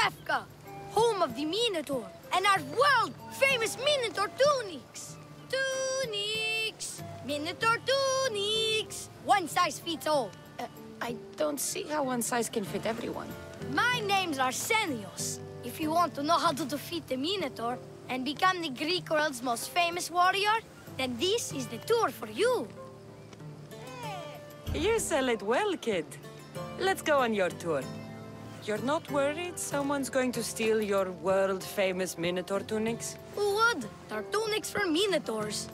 to home of the Minotaur, and our world-famous Minotaur tunics. Tunics! Minotaur tunics! One size fits all. Uh, I don't see how one size can fit everyone. My name's Arsenios. If you want to know how to defeat the Minotaur and become the Greek world's most famous warrior, then this is the tour for you. You sell it well, kid. Let's go on your tour. You're not worried someone's going to steal your world-famous Minotaur tunics? Who would? They're tunics for Minotaurs.